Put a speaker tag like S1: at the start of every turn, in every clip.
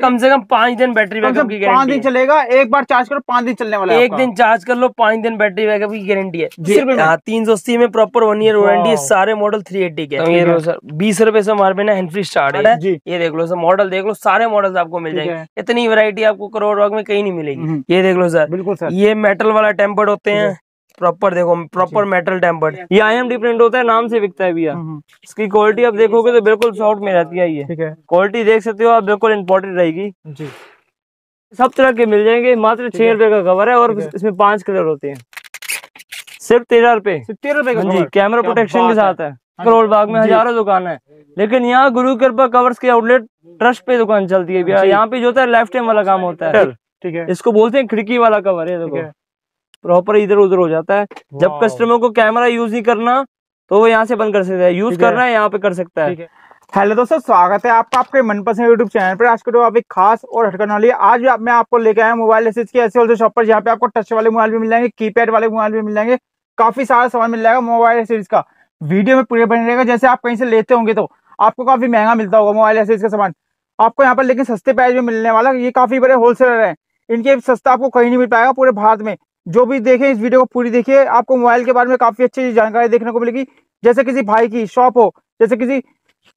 S1: कम से कम पाँच दिन बैटरी बैकअप की
S2: पाँच दिन चलेगा एक बार चार्ज करो पाँच दिन चलने वाला
S1: है एक दिन चार्ज कर लो पाँच दिन बैटरी बैकअप की गारंटी है। हाँ, तीन सौ अस्सी में प्रॉपर वन ईयर वारंटी है सारे मॉडल थ्री एट्टी के। सर बीस रुपए से हमारे ना हैंड फ्री स्टार्ट है ये देख लो सर मॉडल देख लो सारे मॉडल आपको मिल जाएँगे। इतनी वरायटी आपको करोड़ में कहीं नहीं मिलेगी। हम्म। ये देख लो सर बिल्कुल सर। ये मेटल वाला टेम्पर्ड होते हैं। प्रॉपर देखो प्रॉपर मेटल टेम्पर्ड ये आई एम डिफरेंट होता है नाम से बिकता है भैया। हम्म, हम्म। इसकी क्वालिटी आप देखोगे तो बिल्कुल सॉफ्ट में रहती है ये। क्वालिटी देख सकते हो आप बिल्कुल इम्पोर्टेंट रहेगी। जी। सब तरह के मिल जाएँगे मात्र छह रुपए का कवर है और इसमें पाँच कलर होते हैं। सिर्फ़ तेरह रुपए। तेरह रुपए का हाँ जी कैमरा प्रोटेक्शन के साथ है। हाँ करोड़ बाग में हज़ारों दुकान है। लेकिन यहाँ गुरु कृपा कवर्स के आउटलेट ट्रस्ट पे दुकान चलती है भैया। यहाँ पे जो होता है लेफ़्ट हैंड वाला काम होता है। ठीक है। इसको बोलते हैं खिड़की वाला कवर है देखो। प्रॉपर इधर उधर हो जाता है। जब कस्टमर को कैमरा यूज़ नहीं करना तो वो यहाँ से बंद कर सकता है। यूज़ करना है यहाँ पे कर सकता है।
S2: हेलो दोस्तों स्वागत है आपका आपके मनपसंद यूट्यूब चैनल पर। आज के आप एक खास और हटकर वाली आज आप, मैं आपको लेके आया मोबाइल एसेस की। ऐसे होलसेल शॉप पर जहाँ पे आपको टच वाले मोबाइल भी मिल जाएँगे कीपैड वाले मोबाइल भी मिल जाएँगे। काफ़ी सारा सामान मिल जाएगा मोबाइल एसेस का। वीडियो में पूरे बने रहेगा जैसे आप कहीं से लेते होंगे तो। आपको काफ़ी महँगा मिलता होगा मोबाइल एसेस का सामान। आपको यहाँ पर लेकिन सस्ते प्राइस में मिलने वाला ये काफ़ी बड़े होलसेलर है। इनके सस्ता आपको कहीं नहीं मिल पाएगा पूरे भारत में। जो भी देखें इस वीडियो को पूरी देखिए। आपको मोबाइल के बारे में काफ़ी अच्छी जानकारी देखने को मिलेगी। जैसे किसी भाई की शॉप हो, जैसे किसी,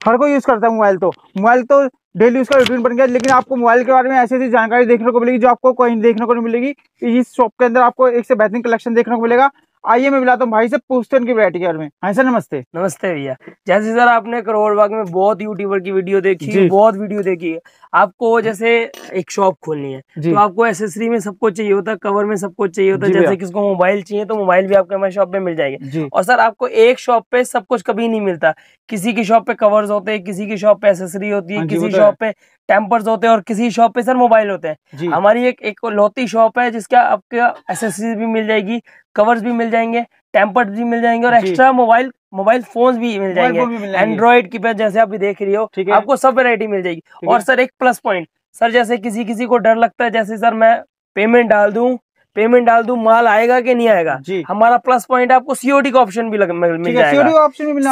S2: हर कोई यूज़ करता है मोबाइल तो। मोबाइल तो डेली उसका रूटीन बन गया, लेकिन आपको मोबाइल के बारे में ऐसी ऐसी जानकारी देखने को मिलेगी जो आपको कहीं देखने को नहीं मिलेगी। इस शॉप के अंदर आपको एक से बेहतरीन कलेक्शन देखने को मिलेगा। आइए मैं मिलाता हूँ भाई से पूछते हैं उनकी वैरायटी के बारे में। हाँ सर नमस्ते।
S1: नमस्ते भैया। जैसे सर आपने करोड़ बाग में बहुत यूट्यूबर की वीडियो देखी बहुत वीडियो देखी है। आपको जैसे एक शॉप खोलनी है तो आपको एसेसरी में सब कुछ चाहिए होता है कवर में सब कुछ चाहिए होता है जैसे किसको मोबाइल चाहिए तो मोबाइल भी आपके हमारे शॉप पे मिल जाएगी। और सर आपको एक शॉप पे सब कुछ कभी नहीं मिलता। किसी की शॉप पे कवर्स होते हैं किसी की शॉप पे एसेसरी होती है हाँ किसी शॉप तो पे टेम्पर्स होते हैं और किसी शॉप पे सर मोबाइल होते हैं। हमारी एक एक लौती शॉप है जिसका आपका एसेसरीज भी मिल जाएगी कवर्स भी मिल जाएँगे टेम्पर्ड भी मिल जाएँगे और एक्स्ट्रा मोबाइल मोबाइल फ़ोन भी मिल जाएँगे। एंड्रॉइड की पे जैसे आप भी देख रही हो आपको सब वेरायटी मिल जाएगी। और सर एक प्लस पॉइंट सर जैसे किसी किसी को डर लगता है जैसे सर मैं पेमेंट डाल दूँ पेमेंट डाल दू माल आएगा कि नहीं आएगा? जी। हमारा प्लस पॉइंट आपको सीओडी का ऑप्शन भी लग, मिल जाएगा।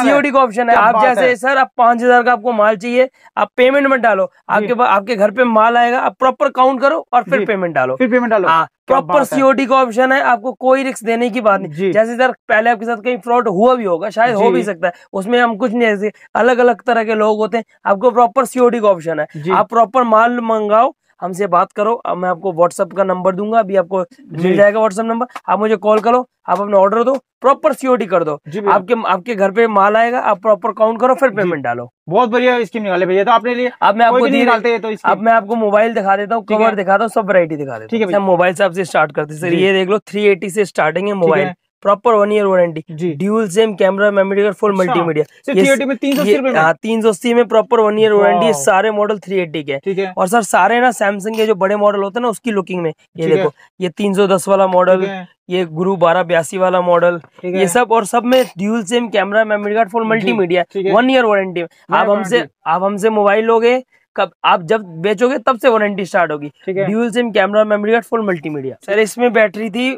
S1: सीओडी का ऑप्शन है। आप जैसे है? सर आप पाँच हज़ार का आपको माल चाहिए आप पेमेंट मत डालो। आपके पास आपके घर पे माल आएगा आप प्रॉपर काउंट करो और फिर पेमेंट डालो।
S2: फिर पेमेंट डालो। हाँ
S1: प्रॉपर सीओडी का ऑप्शन है आपको कोई रिस्क देने की बात नहीं। जैसे सर पहले आपके साथ कहीं फ्रॉड हुआ भी होगा शायद हो भी सकता है। उसमें हम कुछ नहीं ऐसे अलग अलग तरह के लोग होते हैं आपको प्रॉपर सीओडी का ऑप्शन है। आप प्रॉपर माल मंगाओ हमसे बात करो अब मैं आपको व्हाट्सअप का नंबर दूँगा अभी आपको मिल जाएगा व्हाट्सअप नंबर। आप मुझे कॉल करो आप अपना ऑर्डर दो प्रॉपर सीओडी कर दो। आपके आपके घर पे माल आएगा आप प्रॉपर काउंट करो फिर पेमेंट डालो।
S2: बहुत बढ़िया स्कीम निकाले भैया तो आपने लिए
S1: अब मैं आपको निकालते तो अब मैं आपको मोबाइल दिखा देता हूँ कवर दिखाता हूँ सब वरायटी दिखा देता हूँ। मोबाइल से आपसे स्टार्ट करते सर ये देख लो थ्री से स्टार्टिंग है mobile proper one year warranty dual SIM camera memory card full multimedia तीन सौ अस्सी में? प्रॉपर वन ईयर वारंटी सारे मॉडल थ्री एट्टी के। और सर सारे ना सैमसंग के जो बड़े मॉडल होते हैं ना उसकी लुकिंग में। ये देखो ये तीन सौ दस वाला मॉडल ये गुरु बारह बयासी वाला मॉडल ये सब और सब में dual SIM camera memory card full multimedia one year warranty आप हमसे आप हमसे मोबाइल लोगे कब आप जब बेचोगे तब से वारंटी स्टार्ट होगी। Dual SIM camera memory card full multimedia sir इसमें बैटरी थी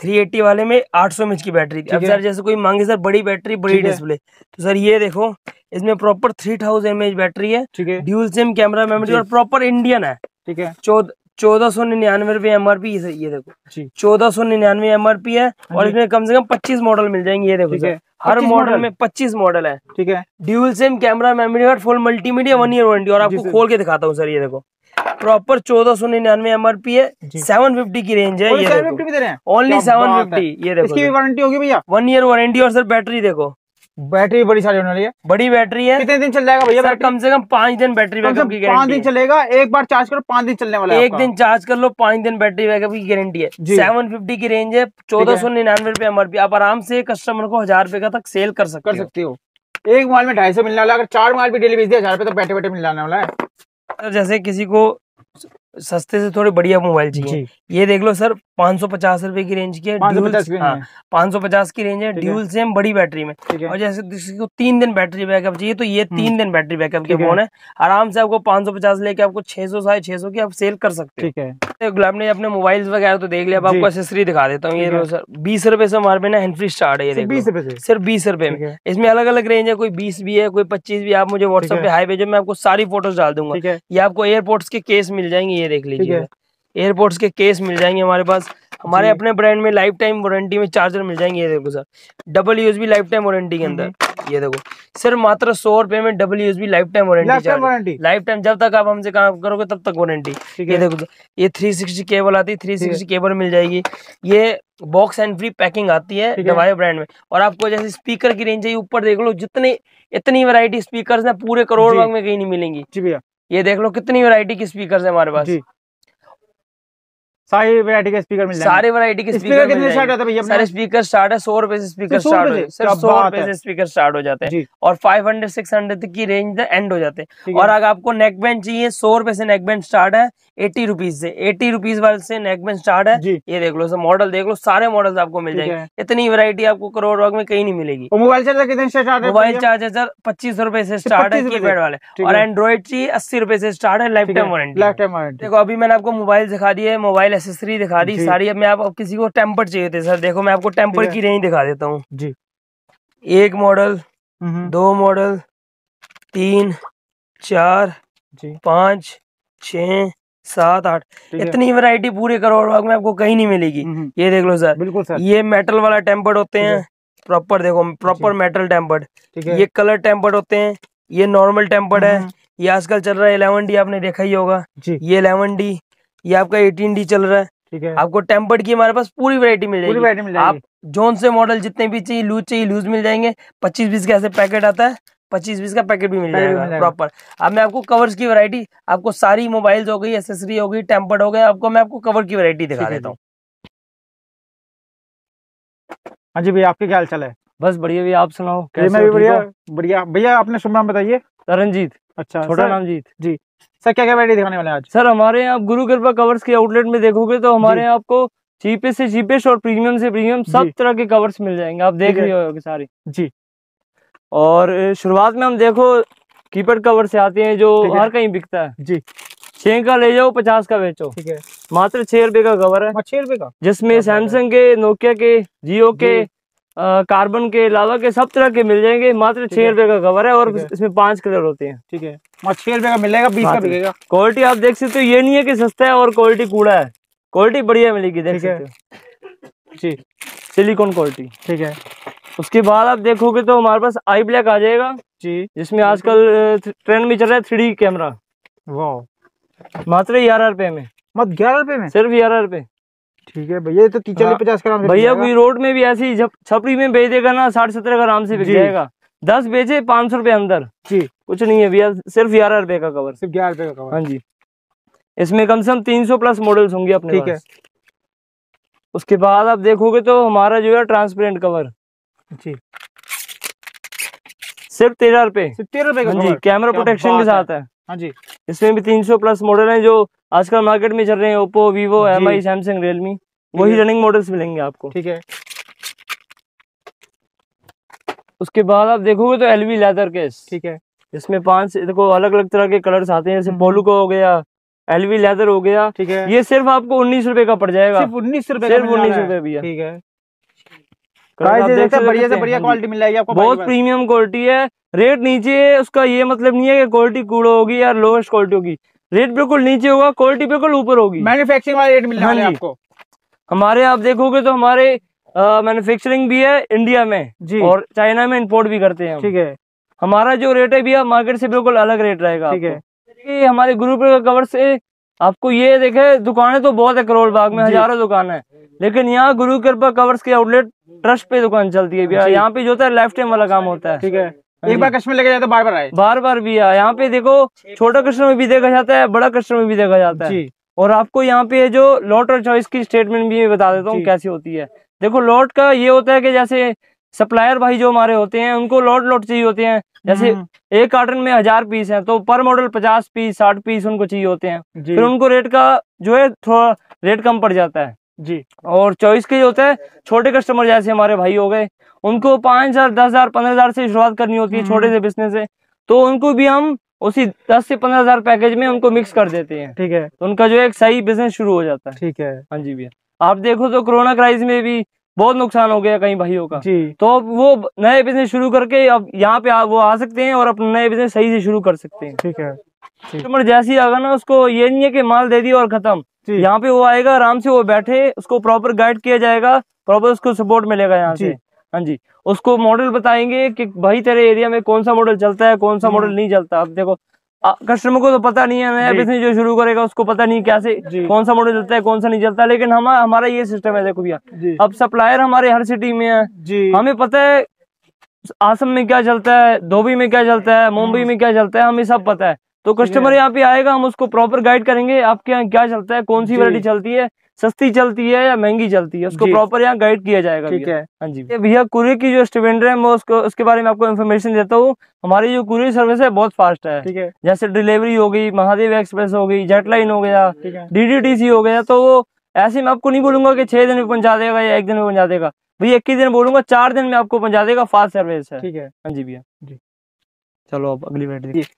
S1: 380 वाले में 800 सौ की बैटरी थी। अब सर जैसे कोई मांगे सर बड़ी बैटरी बड़ी डिस्प्ले तो सर ये देखो इसमें प्रॉपर थ्री थाउज़ेंड बैटरी है। ड्यूल सिम कैमरा मेमोरी और प्रॉपर इंडियन है। ठीक है। चौदह चौदह सौ निन्यानवे रुपए एम आर पी सर ये देखो। चौदह सौ निन्यानवे एम आर पी है हाँ और इसमें कम से कम पच्चीस मॉडल मिल जाएँगे ये देखो सर। हर मॉडल में पच्चीस मॉडल है। ठीक है। Dual SIM camera memory card full multimedia one year warranty और आपको खोल के दिखाता हूँ सर ये देखो। प्रॉपर चौदह सौ निन्यानवे एम आर पी है। सेवन फिफ्टी की रेंज है ये ओनली सेवन फिफ्टी ये देखो इसकी
S2: वारंटी होगी भैया?
S1: वन ईयर वारंटी और सर बैटरी देखो।
S2: बैटरी बड़ी सारी होने वाली है।
S1: बड़ी बैटरी है।
S2: कितने दिन चल जाएगा भैया
S1: कम से कम पाँच दिन बैटरी बैकअप की
S2: पाँच दिन चलेगा एक बार चार्ज करो पाँच दिन चलने वाला
S1: एक दिन चार्ज कर लो पाँच दिन बैटरी बैकअप की गारंटी है। सेवन फिफ्टी की रेंज है चौदह सौ निन्यानवे रुपए एमआरपी आप आराम से कस्टमर को हज़ार रुपए का तक सेल कर सकते
S2: हो। एक मोबाइल में ढाई सौ मिलने वाला अगर चार मोबाइल भी डेली बेच दिया हज़ार रुपए तो बैठे बैठे मिल जाने वाला है।
S1: जैसे किसी को
S3: सस्ते से थोड़े बढ़िया मोबाइल चाहिए। ये देख लो सर पाँच सौ पचास रुपए की रेंज की है पाँच सौ पचास की रेंज है ड्यूल सेम बड़ी बैटरी में। और जैसे को तीन दिन बैटरी बैकअप चाहिए तो ये तीन हम्म। दिन बैटरी बैकअप के फ़ोन है। आराम से आपको पाँच सौ पचास लेके आपको छह सौ साढ़े छह सौ की आप सेल कर सकते हैं। गुलाब ने अपने मोबाइल वगैरह तो देख लिया अब आपको एसेसरी दिखा देता हूँ। ये सर बीस रुपए से हमारे पे ना हैंड स्टार्ट है ये बीस रुपए सिर्फ़ बीस रुपए में। इसमें अलग अलग रेंज है कोई बीस भी है कोई पच्चीस भी आप मुझे व्हाट्सएप पे हाई भेजो मैं आपको सारी फ़ोटोज़ डाल दूँगा। ये आपको एयरपोर्ट्स के केस मिल जाएँगे ये देख लीजिए एयरपोर्ट्स के केस मिल जाएँगे हमारे पास। हमारे अपने ब्रांड में लाइफ टाइम वारंटी में चार्जर मिल जाएँगे ये देखो सर डबल भी लाइफ टाइम वारंटी के अंदर। ये देखो। सिर्फ़ मात्र सौ रुपए में डबल भी life time warranty life time जब तक आप हमसे काम करोगे तब तक वारंटी ये देखो ये थ्री सिक्सटी केबल आती है थ्री सिक्सटी केबल मिल जाएगी। ये बॉक्स एंड फ्री पैकिंग आती है दवाई ब्रांड में। और आपको जैसे स्पीकर की रेंज चाहिए ऊपर देख लो जितने इतनी वैरायटी स्पीकर है पूरे करोड़ बाग में कहीं नहीं मिलेंगी। जी भैया। ये देख लो कितनी वैरायटी की स्पीकर है हमारे पास।
S2: सारी वैरायटी के स्पीकर मिल
S3: सारे वैरायटी के स्पीकर कितने स्टार्ट होता है भैया सारे स्पीकर स्टार्ट है सौ रुपए से स्पीकर स्टार्ट हो सिर्फ़ सौ रुपए से स्पीकर स्टार्ट हो जाते हैं। और फाइव हंड्रेड सिक्स हंड्रेड की रेंज एंड हो जाते हैं। और अगर आपको नेक बैंड चाहिए सौ रुपए से नेक बैंड स्टार्ट है एटी रुपीज़ से। एटी रुपीज़ वाले से नेक बैंड स्टार्ट है। ये देख लो सर मॉडल देख लो सारे मॉडल आपको मिल जाएँगे। इतनी वैरायटी आपको करोड़ वर्ग में कहीं नहीं मिलेगी।
S2: मोबाइल चार्जर कितने स्टार्ट
S3: है मोबाइल चार्जर सर पच्चीस सौ रुपए से स्टार्ट है कीपैड वाले। और एंड्रॉइड चाहिए अस्सी रुपए से स्टार्ट है लाइफ टाइम वारंटी देखो अभी मैंने आपको मोबाइल दिखा दी है मोबाइल एसेसरी दिखा दी। सारी अब मैं आप आप किसी को टेम्पर चाहिए थे सर। देखो मैं आपको टेम्पर की रेंज दिखा देता हूँ। जी। एक मॉडल दो मॉडल तीन चार पाँच छ सात आठ। इतनी वैरायटी पूरे करोड़ बाग में आपको कहीं नहीं मिलेगी। ये देख लो सर। बिल्कुल सर। ये मेटल वाला टेम्पर्ड होते हैं। प्रॉपर देखो प्रॉपर मेटल टेम्पर्ड ये कलर टेम्पर्ड होते हैं। ये नॉर्मल टेम्पर्ड है। ये आजकल चल रहा है इलेवन डी आपने देखा ही होगा। ये इलेवन डी ये आपका एटीन डी चल रहा है। ठीक है। आपको टेम्पर्ड की हमारे पास पूरी वैरायटी मिल जाएगी। पूरी वैरायटी मिल जाएगी। आप जोन से मॉडल जितने भी चाहिए लूज चाहिए लूज मिल जाएँगे। पच्चीस बीस का ऐसे पैकेट आता है पच्चीस बीस का पैकेट भी मिल जाएगा प्रॉपर अब मैं आपको कवर्स की वैरायटी आपको सारी मोबाइल हो गई एसेसरी हो गई टेम्पर्ड हो गया आपको मैं आपको कवर की वैरायटी दिखा देता हूँ।
S2: हाँ जी भैया आपके क्या हाल चाल है?
S3: बस बढ़िया भैया आप सुनाओ
S2: मैं भी बढ़िया बढ़िया। भैया आपने शुभ नाम बताइए।
S3: तरनजीत
S2: अच्छा छोटा नाम जीत। जी। सर क्या क्या वैरायटी दिखाने वाले आज?
S3: सर हमारे यहाँ गुरु कृपा कवर्स के आउटलेट में देखोगे तो हमारे यहाँ आपको चीपेस्ट से चीपेस्ट और प्रीमियम से प्रीमियम सब तरह के कवर्स मिल जाएँगे। आप देख रहे हो सारे। जी। और शुरुआत में हम देखो कीपैड कवर से आते हैं जो हर कहीं बिकता है। जी। छह का ले जाओ पचास का बेचो। ठीक है। मात्र छह रुपए का कवर है।
S2: छह रुपए का।
S3: जिसमें सैमसंग के नोकिया के जियो के आ, कार्बन के लावा के सब तरह के मिल जाएँगे। मात्र छह रुपए का कवर है और इसमें पाँच कलर होते हैं।
S2: ठीक है। छह रुपए का मिलेगा बीस का मिलेगा।
S3: क्वालिटी आप देख सकते हो ये नहीं है कि सस्ता है और क्वालिटी कूड़ा है। क्वालिटी बढ़िया मिलेगी देख सकते हो। जी। सिलिकॉन क्वालिटी ठीक है। उसके बाद आप देखोगे तो हमारे पास आई ब्लैक आ जाएगा जी। जिसमें आजकल ट्रेंड में चल रहा है थ्री कैमरा वाह मात्र ग्यारह रुपए में।
S2: मत ग्यारह रुपए में?
S3: सिर्फ़ ग्यारह रुपए।
S2: ठीक है भैया तो तीस हाँ। पचास का
S3: भैया कोई रोड में भी ऐसी छपरी में बेच देगा ना साठ सत्तर का आराम से बिक जाएगा। दस बेचे पाँच सौ रुपए अंदर। जी। कुछ नहीं है भैया सिर्फ़ ग्यारह रुपए का कवर
S2: सिर्फ़ ग्यारह रुपए का कवर
S3: हाँ जी। इसमें कम से कम तीन सौ प्लस मॉडल्स होंगे अपने ठीक है। उसके बाद आप देखोगे तो हमारा जो है ट्रांसपेरेंट कवर जी। सिर्फ़ तेरह रुपए।
S2: तेरह रुपए
S3: हाँ जी कैमरा प्रोटेक्शन के साथ है। हाँ जी। इसमें भी तीन सौ प्लस मॉडल है जो आजकल मार्केट में चल रहे हैं Oppo Vivo Mi Samsung Realme वही रनिंग मॉडल्स मिलेंगे आपको। ठीक है। उसके बाद आप देखोगे तो एलवी लेदर केस ठीक है। इसमें पाँच देखो अलग अलग तरह के कलर्स आते हैं जैसे पोलू हम्म। को हो गया एलवी लेदर हो गया। ठीक है। ये सिर्फ़ आपको उन्नीस रुपए का पड़ जाएगा।
S2: सिर्फ़ उन्नीस रुपए
S3: सिर्फ़ उन्नीस रुपए भैया।
S2: ठीक है। बढ़िया से बढ़िया क्वालिटी मिल जाएगी आपको
S3: बहुत प्रीमियम क्वालिटी है। रेट नीचे है उसका ये मतलब नहीं है कि क्वालिटी कूड़ो होगी या लोएस्ट क्वालिटी होगी। रेट बिल्कुल नीचे होगा क्वालिटी बिल्कुल ऊपर होगी।
S2: मैन्युफैक्चरिंग वाला रेट मिलने वाला है हाँ आपको।
S3: हमारे आप देखोगे तो हमारे मैन्युफैक्चरिंग भी है इंडिया में जी। और चाइना में इंपोर्ट भी करते हैं ठीक है। हमारा जो रेट है भैया मार्केट से बिल्कुल अलग रेट रहेगा ठीक है। हमारे ग्रुप कवर से आपको ये देखे दुकानें तो बहुत है करोड़ बाग में हज़ारों दुकान है। लेकिन यहाँ गुरु कृपा कवर्स के आउटलेट ट्रस्ट पे दुकान चलती है भैया। यहाँ पे जो होता है लाइफ टाइम वाला काम होता है।
S2: ठीक है। एक बार कस्टमर लेके जाते बार बार आए।
S3: बार बार भी है यहाँ पे देखो छोटा कस्टमर भी देखा जाता है बड़ा कस्टमर भी देखा जाता है। और आपको यहाँ पे जो लॉट और चॉइस की स्टेटमेंट भी बता देता हूँ कैसी होती है। देखो लॉट का ये होता है कि जैसे सप्लायर भाई जो हमारे होते हैं उनको लॉट लॉट चाहिए होते हैं। जैसे हम्म। एक कार्टन में हज़ार पीस है तो पर मॉडल पचास पीस साठ पीस उनको चाहिए होते हैं। फिर उनको रेट का जो है थोड़ा रेट कम पड़ जाता है। जी। और चॉइस के होता है छोटे कस्टमर जैसे हमारे भाई हो गए उनको पाँच हज़ार दस हज़ार पंद्रह हज़ार से शुरुआत करनी होती है छोटे से बिज़नेस से। तो उनको भी हम उसी दस से पंद्रह हज़ार पैकेज में उनको मिक्स कर देते हैं। ठीक है। तो उनका जो एक सही बिज़नेस शुरू हो जाता है। ठीक है। हाँ जी भैया। आप देखो तो कोरोना क्राइस में भी बहुत नुकसान हो गया कहीं भाइयों का। तो वो नए बिज़नेस शुरू करके अब यहाँ पे आ, वो आ सकते हैं और अपने नए बिज़नेस सही से शुरू कर सकते हैं। ठीक है। कस्टमर जैसे ही आगा ना उसको ये नहीं है कि माल दे दिया और खत्म। यहाँ पे वो आएगा आराम से वो बैठे उसको प्रॉपर गाइड किया जाएगा प्रॉपर उसको सपोर्ट मिलेगा यहाँ से। हाँ जी। उसको मॉडल बताएँगे कि भाई तेरे एरिया में कौन सा मॉडल चलता है कौन सा मॉडल। नहीं चलता। अब देखो कस्टमर को तो पता नहीं है नया बिज़नेस जो शुरू करेगा उसको पता नहीं कैसे कौन सा मॉडल चलता है कौन सा नहीं चलता है लेकिन हम हमारा ये सिस्टम है देखो भैया। अब सप्लायर हमारे हर सिटी में है। हमें पता है आसम में क्या चलता है धोबी में क्या चलता है मुंबई में क्या चलता है हमें सब पता है। तो कस्टमर यहाँ पे आएगा हम उसको प्रॉपर गाइड करेंगे आपके यहाँ क्या चलता है कौन सी वरायटी चलती है सस्ती चलती है या महँगी चलती है? उसको प्रॉपर यहाँ गाइड किया जाएगा ठीक है। हाँ जी। भैया कुरियर की जो स्टूडेंट है मैं उसको उसके बारे में आपको इन्फॉर्मेशन देता हूँ। हमारी जो कुरियर सर्विस है बहुत फास्ट है। ठीक है। जैसे डिलीवरी हो गई महादेव एक्सप्रेस हो गई जेटलाइन हो गया डीडीटीसी हो। गया तो वो ऐसे मैं आपको नहीं बोलूँगा कि छह दिन में पहुँचा देगा या एक दिन में पहुँचा देगा। भैया ही दिन बोलूँगा चार दिन में आपको पहुँचा देगा फास्ट सर्विस है। ठीक है। हाँ जी भैया। जी। चलो अब अगली बैठ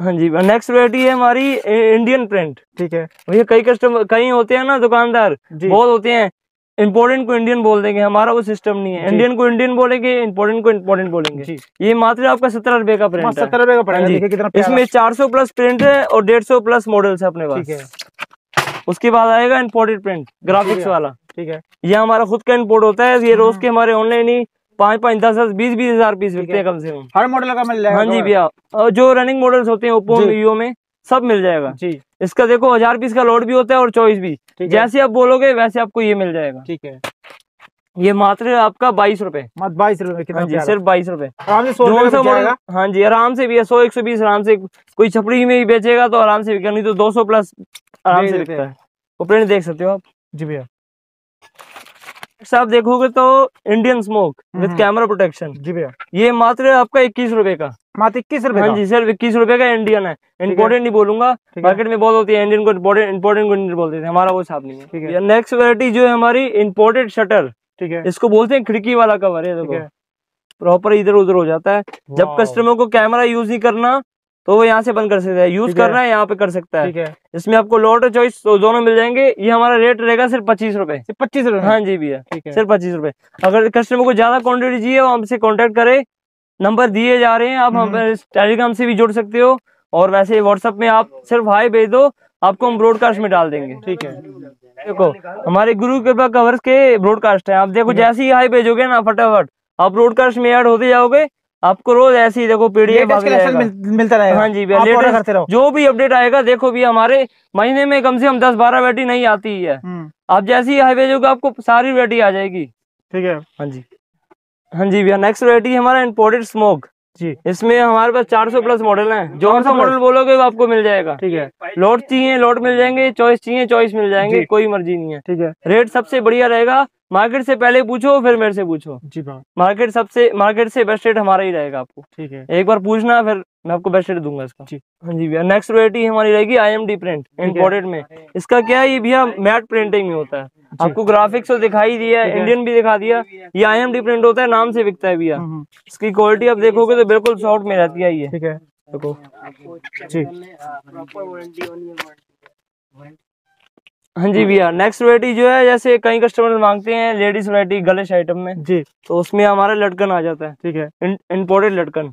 S3: हाँ जी नेक्स्ट वेरायटी है हमारी इंडियन प्रिंट ठीक है? भैया कई कस्टमर कई होते हैं ना दुकानदार बहुत होते हैं। इम्पोर्टेंट को इंडियन बोल देंगे हमारा वो सिस्टम नहीं है। इंडियन को इंडियन बोलेंगे इम्पोर्टेंट को इम्पोर्टेंट बोलेंगे। ये मात्र आपका सत्रह रुपए का प्रिंट सत्तर रुपए का प्रिंट हाँ। इसमें चार सौ प्लस प्रिंट है और डेढ़ सौ प्लस मॉडल्स है अपने पास। उसके बाद आएगा इम्पोर्टेड प्रिंट ग्राफिक्स वाला। ठीक है। ये हमारा खुद का इम्पोर्ट होता है ये रोज के हमारे ऑनलाइन ही पाँच पाँच दस दस बीस बीस हज़ार पीस बिकते हैं। कम से कम।
S2: हर मॉडल का मिल जाएगा
S3: हाँ जी भैया। जो रनिंग मॉडल्स होते हैं ओप्पो वीवो में सब मिल जाएगा। जी। इसका देखो हज़ार पीस का लोड भी होता है और चॉइस भी। जैसे आप बोलोगे वैसे आपको ये मिल जाएगा। ठीक है। ये मात्र आपका बाईस रूपए।
S2: बाईस रूपए
S3: हाँ सिर्फ़ बाईस रूपए। हाँ जी आराम से भी सौ एक सौ बीस आराम से। कोई छपड़ी में भी बेचेगा तो आराम से बिका नहीं तो दो सौ प्लस आराम से बिकता है। वो प्रिंट देख सकते हो आप।
S2: जी भैया।
S3: आप देखोगे तो Indian smoke with camera protection
S2: जी भैया।
S3: ये मात्र आपका इक्कीस रुपए का।
S2: मात्र इक्कीस रुपए
S3: हाँ जी सर इक्कीस रुपए का इंडियन है। इम्पोर्टेंट नहीं बोलूँगा। मार्केट में बहुत होती है। इंडियन को इम्पोर्टेंट इम्पोर्टेंट को इंडियन बोलते हैं हमारा वो हिसाब नहीं है। ठीक है। नेक्स्ट वेरायटी जो है हमारी इम्पोर्टेड शटर ठीक है। इसको बोलते हैं खिड़की वाला कवर है देखो। प्रॉपर इधर उधर हो जाता है। जब कस्टमर को कैमरा यूज़ नहीं करना तो वो यहाँ से बंद कर सकता है। यूज़ करना है यहाँ पे कर सकता है। है। इसमें आपको लॉट चॉइस तो दोनों मिल जाएँगे। ये हमारा रेट रहेगा सिर्फ़ पच्चीस रूपए।
S2: पच्चीस रूपए
S3: हाँ जी भैया सिर्फ़ पच्चीस रूपए। अगर कस्टमर को ज़्यादा क्वांटिटी चाहिए वो हमसे कॉन्टेक्ट करे। नंबर दिए जा रहे हैं आप हम टेलीग्राम। से भी जुड़ सकते हो। और वैसे व्हाट्सएप में आप सिर्फ़ हाई भेज दो आपको हम ब्रॉडकास्ट में डाल देंगे। ठीक है। देखो हमारे गुरु कृपा कवर्स के ब्रॉडकास्ट है। आप देखो जैसे ही हाई भेजोगे ना फटाफट आप ब्रॉडकास्ट में ऐड होते जाओगे। आपको रोज ऐसे ही देखो पीडीएफ
S2: मिलता रहेगा।
S3: हाँ जी करते रहो। जो भी अपडेट आएगा देखो भी हमारे महीने में कम से कम दस बारह बैटी नहीं आती है हम्म। आप जैसी हाईवे जो आपको सारी बैटी आ जाएगी।
S2: ठीक है।
S3: हाँ जी। हाँ जी भैया नेक्स्ट वेरायटी हमारा इम्पोर्टेड स्मोक जी। इसमें हमारे पास 400 प्लस मॉडल हैं। जो सा मॉडल बोलोगे वो आपको मिल जाएगा। ठीक है। लोट चाहिए लोट मिल जाएँगे चॉइस चाहिए चॉइस मिल जाएँगे कोई मर्ज़ी नहीं है। ठीक है। रेट सबसे बढ़िया रहेगा मार्केट से पहले पूछो फिर मेरे से पूछो। जी मार्केट सबसे मार्केट से बेस्ट रेट हमारा ही रहेगा आपको। ठीक है। एक बार पूछना फिर मैं आपको बेस्ट रेट दूँगा इसका। जी। हाँ जी भैया नेक्स्ट वेरायटी हमारी रहेगी आईएमडी प्रिंट इम्पोर्टेड में। इसका क्या है ये भैया मैट प्रिंटिंग में होता है। आपको ग्राफिक्स तो दिखाई दिया इंडियन भी दिखा दिया। ये आई एम डी प्रिंट होता है नाम से बिकता है भैया। हम्म, हम्म। इसकी क्वालिटी आप देखोगे तो बिल्कुल सॉफ्ट में रहती है ये। ठीक है। देखो। जी। हाँ जी भैया नेक्स्ट वरायटी जो है जैसे कई कस्टमर मांगते हैं लेडीज़ वरायटी गलेश आइटम में। जी। तो उसमें हमारा लटकन आ जाता है। ठीक है। इम्पोर्टेड लटकन।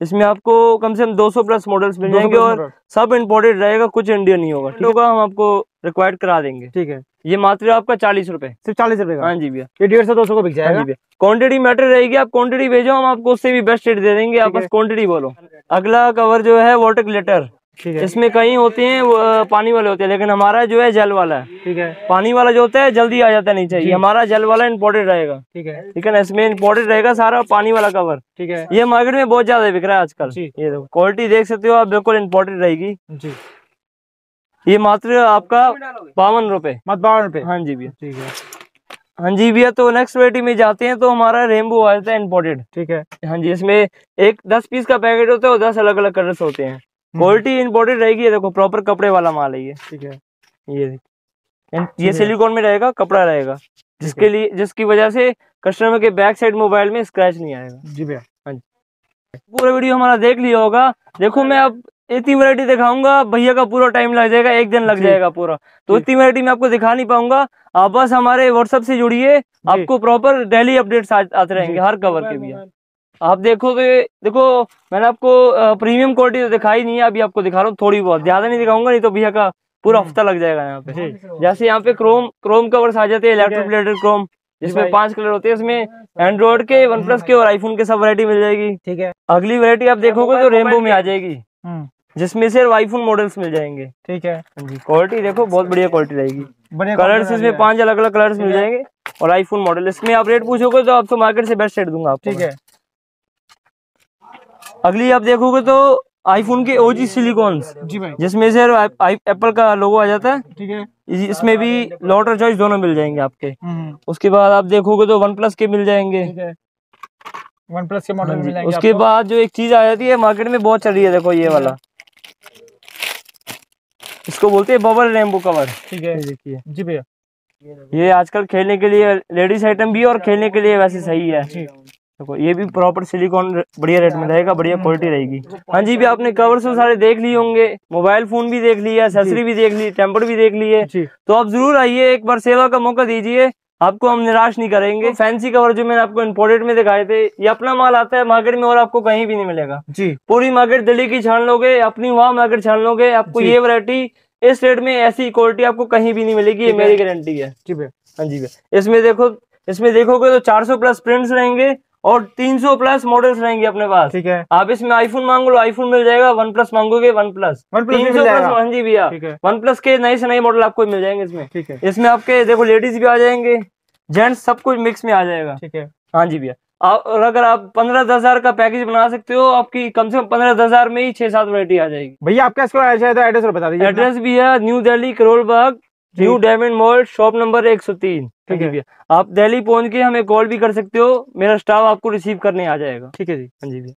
S3: इसमें आपको कम से कम 200 प्लस मॉडल्स मिल जाएँगे और सब इम्पोर्टेड रहेगा कुछ इंडियन नहीं होगा। ठीक होगा हम आपको रिक्वायर्ड करा देंगे। ठीक है। ये मात्र आपका चालीस रूपए।
S2: सिर्फ़ चालीस रूपए
S3: हाँ जी भैया।
S2: ये डेढ़ सौ दो सौ को बिक जाएगा। हाँ
S3: क्वांटिटी मैटर रहेगी आप क्वांटिटी भेजो हम आपको उससे भी बेस्ट रेट दे देंगे। आप बस क्वांटिटी बोलो। अगला कवर जो है वाटर ग्लिटर इसमें कहीं होते हैं वो पानी वाले होते हैं लेकिन हमारा जो है जल वाला है। ठीक है। पानी वाला जो होता है जल्दी आ जाता नहीं चाहिए हमारा जल वाला इम्पोर्टेड रहेगा। ठीक है। ठीक है ना? इसमें इम्पोर्टेड रहेगा सारा पानी वाला कवर ठीक है। ये मार्केट में बहुत ज़्यादा बिक रहा है आजकल। ये देखो क्वालिटी देख सकते हो आप बिल्कुल इम्पोर्टेड रहेगी। जी। ये मात्र आपका बावन रुपए।
S2: बावन रुपए।
S3: हाँ जी भैया। ठीक है। हाँ जी भैया तो नेक्स्ट वेरायटी में जाते हैं तो हमारा रेनबो आ जाता है इम्पोर्टेड
S2: ठीक है।
S3: हाँ जी इसमें एक दस पीस का पैकेट होता है और दस अलग अलग कलर्स होते हैं। क्वालिटी हम्म। इम्पोर्टेड रहेगी देखो प्रॉपर कपड़े वाला माल है ये।
S2: ठीक है।
S3: ये ये सिलिकॉन में रहेगा कपड़ा रहेगा। जिसके लिए जिसकी वजह से कस्टमर के बैक साइड मोबाइल में स्क्रैच नहीं आएगा।
S2: जी भैया। हाँ
S3: जी। पूरा वीडियो हमारा देख लिया होगा। देखो मैं अब इतनी वैरायटी दिखाऊँगा भैया का पूरा टाइम लग जाएगा एक दिन लग जाएगा पूरा। तो इतनी वैरायटी मैं आपको दिखा नहीं पाऊँगा। आप बस हमारे व्हाट्सएप से जुड़िए आपको प्रॉपर डेली अपडेट्स आते रहेंगे हर कवर के भी आप देखो तो देखो मैंने आपको प्रीमियम क्वालिटी तो दिखाई नहीं है अभी आपको दिखा रहा हूँ थोड़ी बहुत। ज़्यादा नहीं दिखाऊँगा नहीं तो भैया का पूरा हफ़्ता लग जाएगा यहाँ पे। जैसे यहाँ पे क्रोम क्रोम कवर्स आ जाते हैं इलेक्ट्रिक क्रोम जिसमें पाँच कलर होते हैं इसमें एंड्रॉइड के वन प्लस के और आईफोन के सब वैरायटी मिल जाएगी।
S2: ठीक है।
S3: अगली वरायटी आप देखोगे तो रेमबो में आ जाएगी। हम्म। जिसमें से आईफोन मॉडल्स मिल जाएँगे।
S2: ठीक है।
S3: हाँ जी क्वालिटी देखो बहुत बढ़िया क्वालिटी रहेगी। कलर्स इसमें पाँच अलग अलग कलर्स मिल जाएँगे और आईफोन मॉडल इसमें आप रेट पूछोगे तो आपको मार्केट से बेस्ट रेट दूँगा आपको
S2: ठीक है।
S3: अगली आप देखोगे तो आईफोन के ओजी सिलिकॉन
S2: जी भाई।
S3: जिसमें से एप्पल का लोगो आ जाता है। ठीक है। इसमें भी लॉटर चॉइस दोनों मिल जाएँगे आपके। हम्म। उसके बाद आप देखोगे तो वन प्लस के मिल जाएँगे।
S2: वन प्लस के मॉडल मिल जाएँगे
S3: उसके बाद जो एक चीज़ आ जाती है मार्केट में बहुत चल रही है देखो ये वाला। इसको बोलते हैं बबल रेम्बो कवर
S2: ठीक है। देखिए। जी भैया।
S3: ये आजकल खेलने के लिए लेडीज़ आइटम भी और खेलने के लिए वैसे सही है। देखो ये भी प्रॉपर सिलिकॉन बढ़िया रेट में रहेगा बढ़िया क्वालिटी रहेगी। हाँ जी भी आपने कवर तो सारे देख लिए होंगे मोबाइल फ़ोन भी देख लिया एसेसरी भी देख ली टेम्पर भी देख लिए। तो आप ज़रूर आइए एक बार सेवा का मौका दीजिए आपको हम निराश नहीं करेंगे। फैंसी कवर जो मैंने आपको इम्पोर्टेड में दिखाए थे ये अपना माल आता है मार्केट में और आपको कहीं भी नहीं मिलेगा।
S2: जी।
S3: पूरी मार्केट दिल्ली की छान लोगे अपनी वहाँ मार्केट छान लोगे आपको ये वरायटी इस रेट में ऐसी क्वालिटी आपको कहीं भी नहीं मिलेगी ये मेरी गारंटी है।
S2: जी भैया
S3: हाँ जी भैया इसमें देखो इसमें देखोगे तो 400 प्लस प्रिंट्स रहेंगे और 300 प्लस मॉडल्स रहेंगे अपने पास।
S2: ठीक है।
S3: आप इसमें आईफोन मांगो लो आईफोन मिल जाएगा वन प्लस मांगोगे वन प्लस
S2: तीन सौ प्लस
S3: हाँ जी भैया वन प्लस के नए से नए मॉडल आपको मिल जाएँगे इसमें।
S2: ठीक है।
S3: इसमें आपके देखो लेडीज़ भी आ जाएँगे जेंट्स सब कुछ मिक्स में आ जाएगा।
S2: ठीक है।
S3: हाँ जी भैया। और अगर आप पंद्रह दस हज़ार का पैकेज बना सकते हो आपकी कम से कम पंद्रह दस हज़ार में ही छह सात वरायटी आ जाएगी।
S2: भैया आपका इसको एड्रेस बता दीजिए
S3: एड्रेस भी है New Delhi Karol Bagh New Diamond Mall shop number एक सौ तीन। ठीक है। भैया आप दिल्ली पहुँच के हमें कॉल भी कर सकते हो। मेरा स्टाफ आपको रिसीव करने आ जाएगा।
S2: ठीक है जी।
S3: हाँ जी भैया।